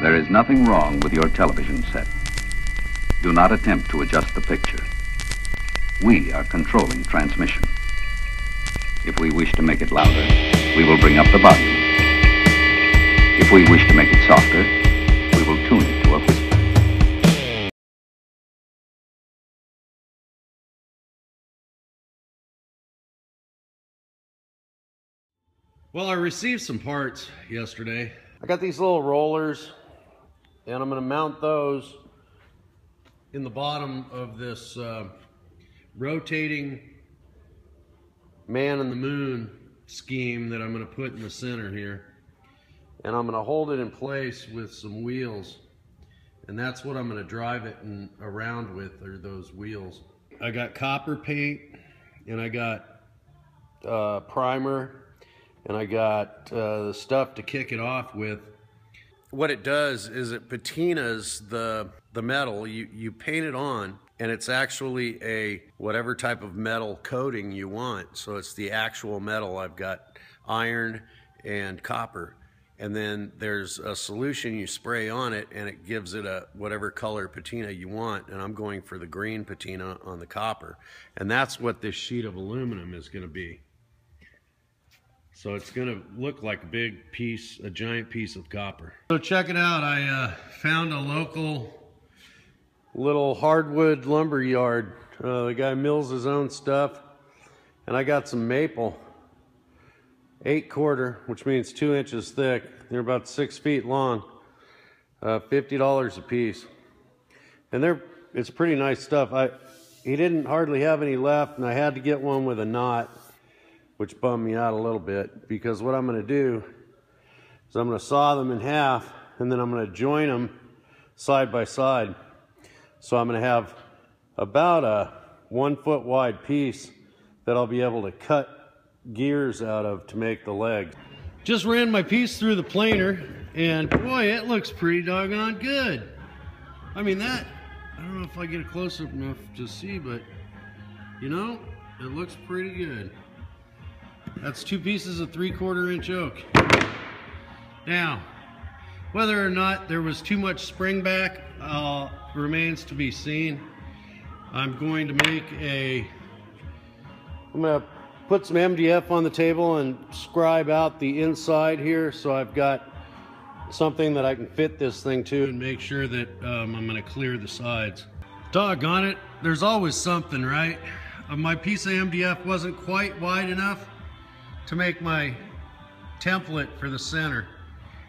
There is nothing wrong with your television set. Do not attempt to adjust the picture. We are controlling transmission. If we wish to make it louder, we will bring up the volume. If we wish to make it softer, we will tune it to a whisper. Well, I received some parts yesterday. I got these little rollers, and I'm going to mount those in the bottom of this uh, rotating man in the moon scheme that I'm going to put in the center here. And I'm going to hold it in place with some wheels. And that's what I'm going to drive it around with, are those wheels. I got copper paint, and I got uh, primer, and I got uh, the stuff to kick it off with. What it does is it patinas the the metal. You you paint it on, and it's actually a whatever type of metal coating you want. So it's the actual metal. I've got iron and copper, and then there's a solution you spray on it, and it gives it a whatever color patina you want. And I'm going for the green patina on the copper, and that's what this sheet of aluminum is going to be. So it's gonna look like a big piece, a giant piece of copper. So check it out, I uh, found a local little hardwood lumber yard. Uh, the guy mills his own stuff. And I got some maple, eight quarter, which means two inches thick. They're about six feet long, uh, $50 a piece. And they're, it's pretty nice stuff. I, he didn't hardly have any left and I had to get one with a knot which bummed me out a little bit because what I'm going to do is I'm going to saw them in half and then I'm going to join them side by side. So I'm going to have about a one foot wide piece that I'll be able to cut gears out of to make the legs. Just ran my piece through the planer and boy, it looks pretty doggone good. I mean that, I don't know if I get it close up enough to see, but you know, it looks pretty good. That's two pieces of three quarter inch oak. Now, whether or not there was too much spring back uh, remains to be seen. I'm going to make a, I'm gonna put some MDF on the table and scribe out the inside here so I've got something that I can fit this thing to and make sure that um, I'm gonna clear the sides. Doggone it, there's always something, right? Uh, my piece of MDF wasn't quite wide enough to make my template for the center.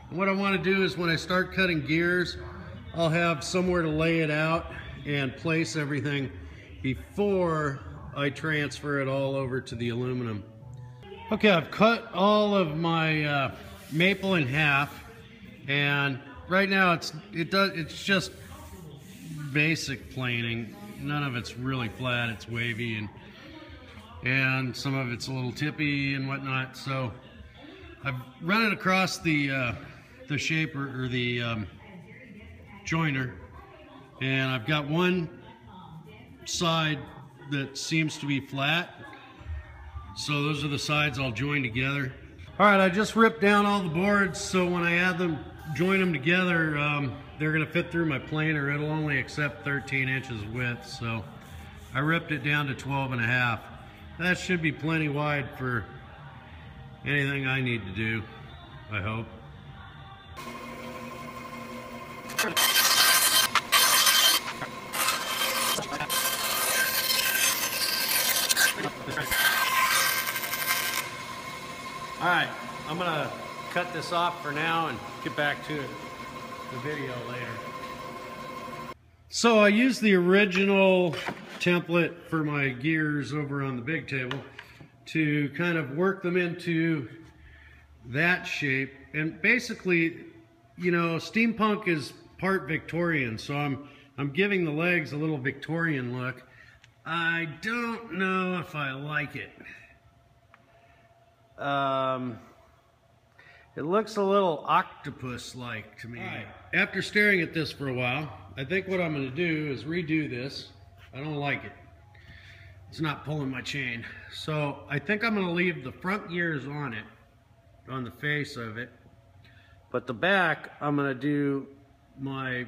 And what I want to do is when I start cutting gears, I'll have somewhere to lay it out and place everything before I transfer it all over to the aluminum. Okay, I've cut all of my uh, maple in half and right now it's it does it's just basic planing. None of it's really flat, it's wavy and and some of it's a little tippy and whatnot. So I've run it across the uh, the shaper or the um, joiner, and I've got one side that seems to be flat. So those are the sides I'll join together. All right, I just ripped down all the boards, so when I add them, join them together, um, they're gonna fit through my planer. It'll only accept 13 inches width, so I ripped it down to 12 and a half. That should be plenty wide for anything I need to do, I hope. All right, I'm gonna cut this off for now and get back to the video later. So I used the original template for my gears over on the big table to kind of work them into that shape. And basically, you know, steampunk is part Victorian, so I'm I'm giving the legs a little Victorian look. I don't know if I like it. Um, it looks a little octopus-like to me. Right. After staring at this for a while, I think what I'm going to do is redo this. I don't like it. It's not pulling my chain. So I think I'm going to leave the front gears on it, on the face of it. But the back, I'm going to do my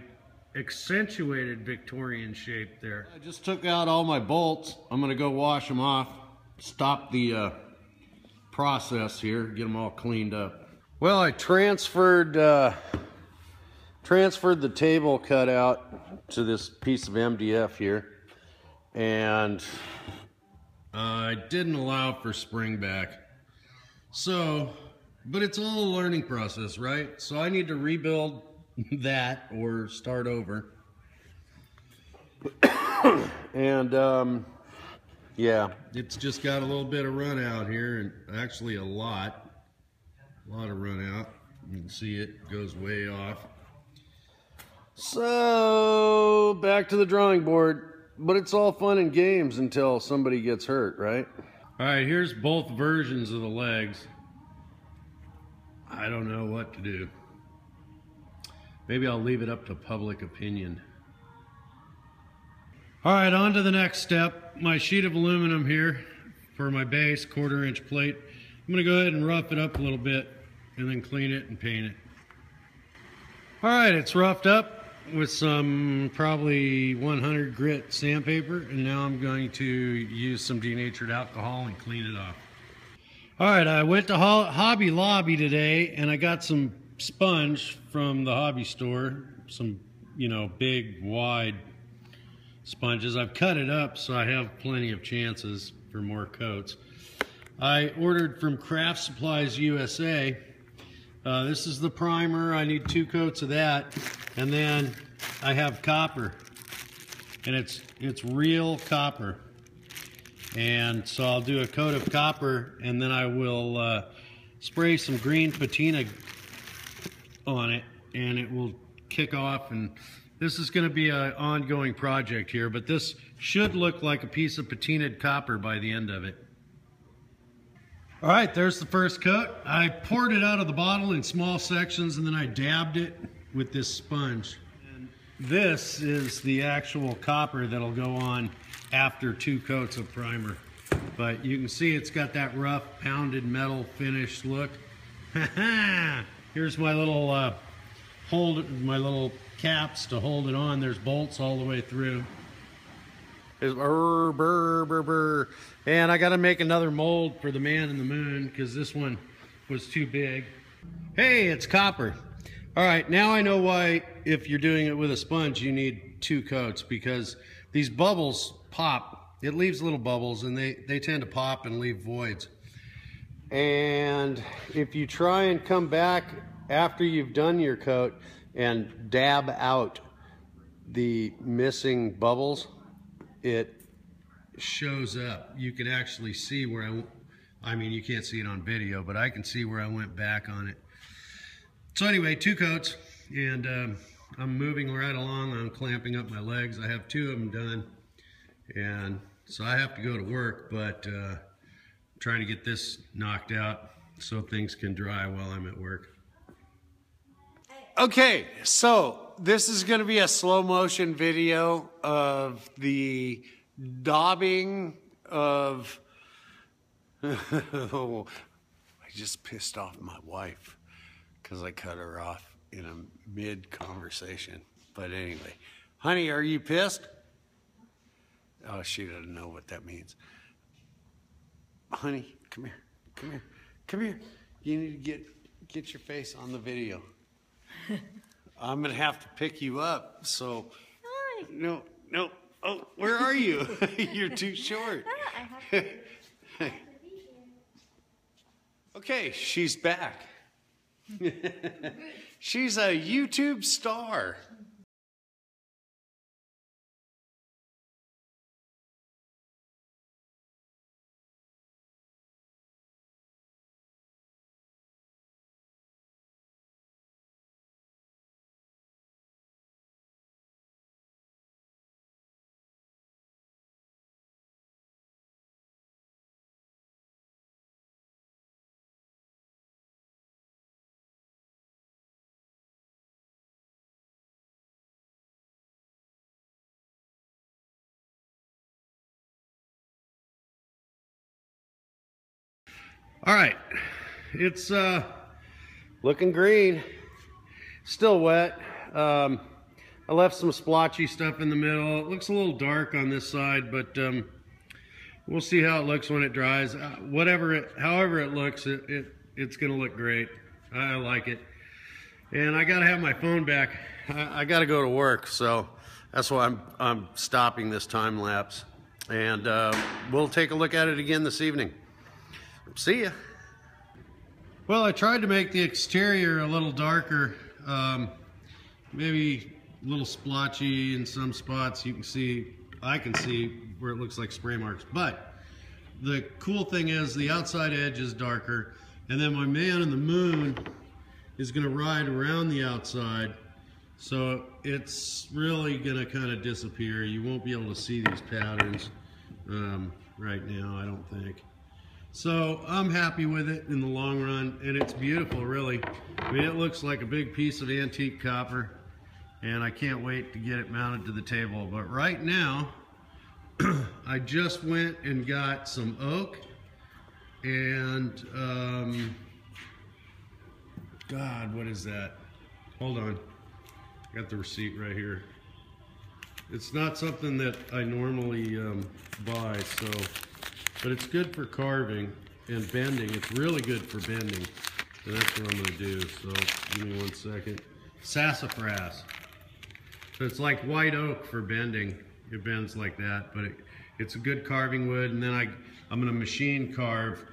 accentuated Victorian shape there. I just took out all my bolts. I'm gonna go wash them off, stop the uh, process here, get them all cleaned up. Well, I transferred uh, transferred the table cutout to this piece of MDF here, and I didn't allow for spring back. So, but it's all a learning process, right? So I need to rebuild that or start over. and um, yeah, it's just got a little bit of run out here, and actually a lot, a lot of run out. You can see it goes way off. So back to the drawing board. But it's all fun and games until somebody gets hurt, right? All right, here's both versions of the legs. I don't know what to do. Maybe I'll leave it up to public opinion. All right, on to the next step. My sheet of aluminum here for my base, quarter inch plate. I'm gonna go ahead and rough it up a little bit and then clean it and paint it. All right, it's roughed up with some probably 100 grit sandpaper and now I'm going to use some denatured alcohol and clean it off. All right, I went to Hobby Lobby today and I got some sponge from the hobby store, some, you know, big, wide sponges. I've cut it up so I have plenty of chances for more coats. I ordered from Craft Supplies USA uh, this is the primer. I need two coats of that. And then I have copper. And it's, it's real copper. And so I'll do a coat of copper and then I will uh, spray some green patina on it and it will kick off and this is going to be an ongoing project here, but this should look like a piece of patinaed copper by the end of it. All right, there's the first coat. I poured it out of the bottle in small sections and then I dabbed it with this sponge. And this is the actual copper that'll go on after two coats of primer. But you can see it's got that rough pounded metal finish look. Here's my little uh, hold, my little caps to hold it on. There's bolts all the way through burr, burr, burr, burr. And I got to make another mold for the man in the moon because this one was too big. Hey, it's copper. All right, now I know why if you're doing it with a sponge, you need two coats because these bubbles pop. It leaves little bubbles and they, they tend to pop and leave voids. And if you try and come back after you've done your coat and dab out the missing bubbles, it shows up. You can actually see where I, I mean, you can't see it on video, but I can see where I went back on it. So anyway, two coats, and um, I'm moving right along. I'm clamping up my legs. I have two of them done, and so I have to go to work, but uh, trying to get this knocked out so things can dry while I'm at work. Okay, so this is going to be a slow motion video of the daubing of. I just pissed off my wife because I cut her off in a mid conversation. But anyway, honey, are you pissed? Oh, she doesn't know what that means. Honey, come here, come here, come here. You need to get get your face on the video. I'm gonna have to pick you up. So, Hi. no, no. Oh, where are you? You're too short. okay, she's back. she's a YouTube star. All right, it's uh, looking green, still wet. Um, I left some splotchy stuff in the middle. It looks a little dark on this side, but um, we'll see how it looks when it dries. Uh, whatever it, however it looks, it, it it's gonna look great. I like it. And I gotta have my phone back. I, I gotta go to work, so that's why I'm I'm stopping this time lapse. And uh, we'll take a look at it again this evening. See ya. Well, I tried to make the exterior a little darker, um, maybe a little splotchy in some spots. You can see, I can see where it looks like spray marks. But the cool thing is the outside edge is darker, and then my man in the moon is going to ride around the outside. So it's really going to kind of disappear. You won't be able to see these patterns um, right now, I don't think. So I'm happy with it in the long run, and it's beautiful, really. I mean, it looks like a big piece of antique copper, and I can't wait to get it mounted to the table. But right now, I just went and got some oak, and um, God, what is that? Hold on, I got the receipt right here. It's not something that I normally um, buy, so but it's good for carving and bending. It's really good for bending. And that's what I'm gonna do. So give me one second. Sassafras. So it's like white oak for bending. It bends like that, but it, it's a good carving wood. And then I, I'm gonna machine carve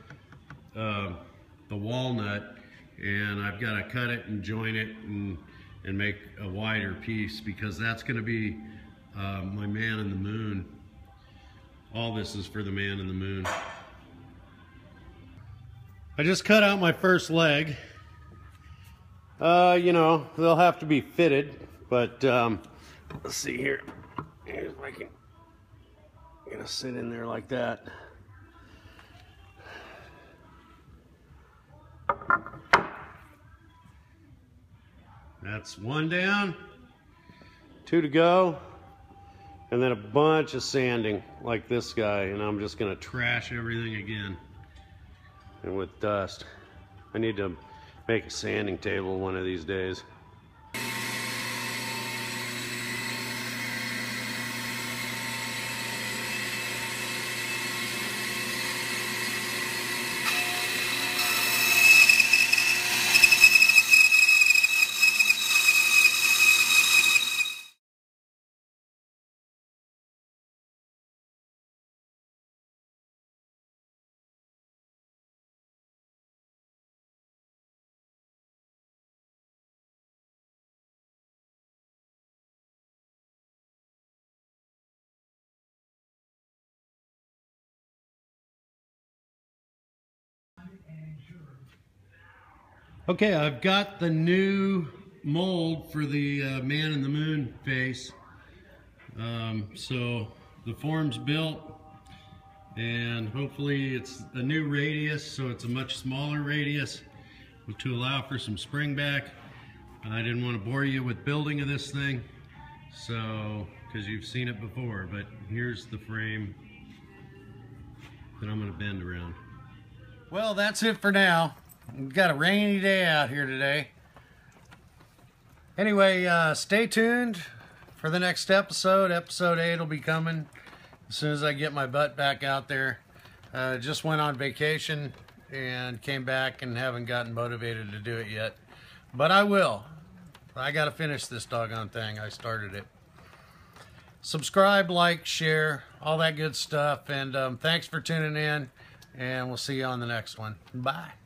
uh, the walnut and I've got to cut it and join it and, and make a wider piece because that's going to be uh, my man in the moon all this is for the man in the moon. I just cut out my first leg. Uh, you know, they'll have to be fitted, but um, let's see here. Here's if I can gonna sit in there like that. That's one down, two to go and then a bunch of sanding like this guy and I'm just gonna trash everything again. And with dust. I need to make a sanding table one of these days Okay, I've got the new mold for the uh, man in the moon face. Um, so the form's built and hopefully it's a new radius so it's a much smaller radius to allow for some spring back. I didn't want to bore you with building of this thing so because you've seen it before but here's the frame that I'm going to bend around. Well that's it for now. We've got a rainy day out here today. Anyway, uh, stay tuned for the next episode. Episode 8 will be coming as soon as I get my butt back out there. Uh, just went on vacation and came back and haven't gotten motivated to do it yet. But I will. I got to finish this doggone thing. I started it. Subscribe, like, share, all that good stuff. And um, thanks for tuning in. And we'll see you on the next one. Bye.